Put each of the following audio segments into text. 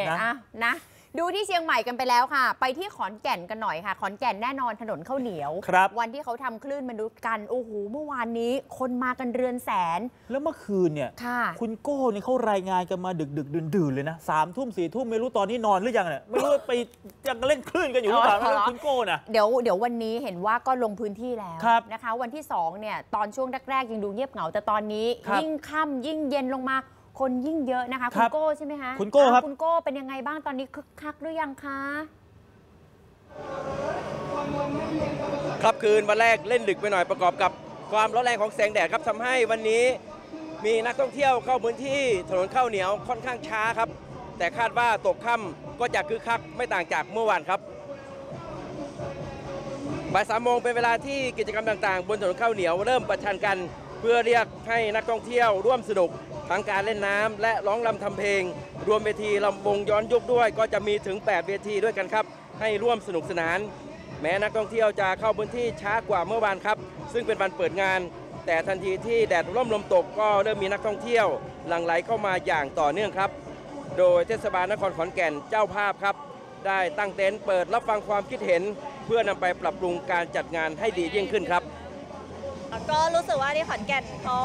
นะอะนะ ดูที่เชียงใหม่กันไปแล้วค่ะ ไปที่ขอนแก่นกันหน่อยค่ะ ขอนแก่นแน่นอนถนนข้าวเหนียวครับวันที่เขาทำคลื่นมนุษย์กันโอ้โหเมื่อวานนี้ คนมากันเรือนแสน แล้วเมื่อคืนเนี่ยค่ะคุณโก้นี่เขารายงานกันมาดึกดึกดื่นดื่นๆเลยนะสามทุ่มสี่ทุ่มไม่รู้ตอนนี้นอนหรือยังเนี่ยไม่รู้ว่าไปยังเล่นคลื่นกันอยู่หรือเปล่าอ๋อเหรอนะคุณโก้น่ะเดี๋ยวเดี๋ยววันนี้เห็นว่าก็ลงพื้นที่แล้วครับนะคะ วันที่2เนี่ยตอนช่วงแรกๆยังดูเงียบเหงาแต่ตอนนี้ครับยิ่งค่ำยิ่งเย็นลงมา คนยิ่งเยอะนะคะคคุรัณบโก้ใช่ไหมคะคุณโก้ครับอะคุณโก้เป็นยังไงบ้างตอนนี้คึกคักหรือยังคะ ครับคืนวันแรกเล่นดึกไปหน่อยประกอบกับความร้อนแรงของแสงแดดครับทำให้วันนี้มีนักท่องเที่ยวเข้าพื้นที่ถนนข้าวเหนียวค่อนข้างช้าครับ แต่คาดว่าตกค่ำก็จะคึกคักไม่ต่างจากเมื่อวานครับบ่ายสามโมงเป็นเวลาที่กิจกรรมต่างๆ บนถนนข้าวเหนียวเริ่มประชันกัน เพื่อเรียกให้นักท่องเที่ยวร่วมสนุก ทั้งการเล่นน้ำและร้องรำทำเพลง รวมเวทีลำวงย้อนยุคด้วย ก็จะมีถึง 8 เวทีด้วยกันครับ ให้ร่วมสนุกสนาน แม้นักท่องเที่ยวจะเข้าพื้นที่ช้ากว่าเมื่อวานครับ ซึ่งเป็นวันเปิดงาน แต่ทันทีที่แดดร่มลมตกก็เริ่มมีนักท่องเที่ยว หลั่งไหลเข้ามาอย่างต่อเนื่องครับ โดยเทศบาลนครขอนแก่นเจ้าภาพครับ ได้ตั้งเต็นท์เปิดรับฟังความคิดเห็น เพื่อนำไปปรับปรุงการจัดงานให้ดียิ่งขึ้นครับก็รู้สึกว่าที่ขอนแก่นเขา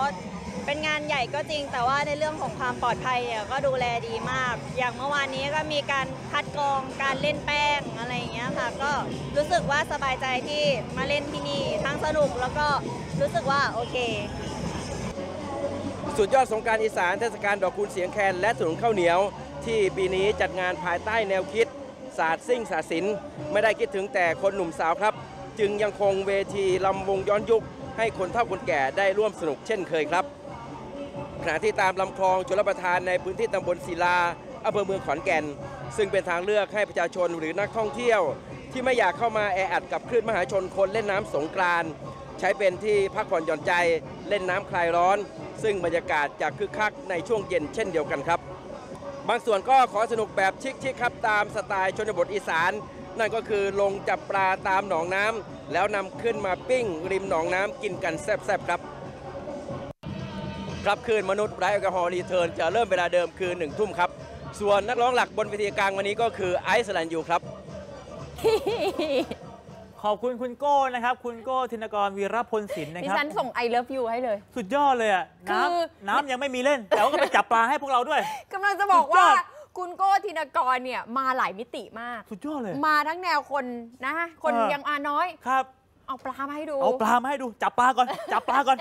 เป็นงานใหญ่ก็จริง แต่ว่าในเรื่องของความปลอดภัยก็ดูแลดีมาก อย่างเมื่อวานนี้ก็มีการคัดกรองการเล่นแป้งอะไรอย่างเงี้ยค่ะ ก็รู้สึกว่าสบายใจที่มาเล่นที่นี่ทั้งสนุกแล้วก็รู้สึกว่าโอเค สุดยอดสงการอีสานเทศกาลดอกคูณเสียงแคนและถนนข้าวเหนียว ที่ปีนี้จัดงานภายใต้แนวคิดศาสตร์ซิ่งศาสตร์ศิลป์ไม่ได้คิดถึงแต่คนหนุ่มสาวครับ จึงยังคงเวทีลำวงย้อนยุค ให้คนเฒ่าคนแก่ได้ร่วมสนุกเช่นเคยครับ ขณะที่ตามลำคลองชลประทานในพื้นที่ตำบลศิลาอำเภอเมืองขอนแก่น ซึ่งเป็นทางเลือกให้ประชาชนหรือนักท่องเที่ยว ที่ไม่อยากเข้ามาแออัดกับคลื่นมหาชนคนเล่นน้ำสงกรานใช้เป็นที่พักผ่อนหย่อนใจเล่นน้ำคลายร้อน ซึ่งบรรยากาศจะคึกคักในช่วงเย็นเช่นเดียวกันครับ บางส่วนก็ขอสนุกแบบชิคๆครับตามสไตล์ชนบทอีสาน นั่นก็คือลงจับปลาตามหนองน้ำแล้วนำขึ้นมาปิ้งริมหนองน้ำกินกันแซ่บๆครับ ครับคลื่นมนุษย์ไร้แอลกอฮอล์ return จะเริ่มเวลาเดิมคือ1ทุ่มครับ ส่วนนักร้องหลักบนเวทีกลางวันนี้ก็คือไอซ์ ศรัณยูครับ ขอบคุณคุณโก้นะครับ คุณโก้ธินกรวีรพลศิลป์นะดิครับ ฉันส่ง I love you ให้เลย สุดยอดเลยอะคือน้ำน้ำยังไม่มีเล่น แต่ว่าก็ไปจับปลาให้พวกเราด้วย กำลังจะบอกสุดยว่าอด คุณโก้ธินกรเนี่ยมาหลายมิติมาก สุดยอดเลย มาทั้งแนวคนนะคะคนเออ ยังอาน้อย ครับ เอาปลามาให้ดู เอาปลามาให้ดู จับปลาก่อน จับปลาก่อน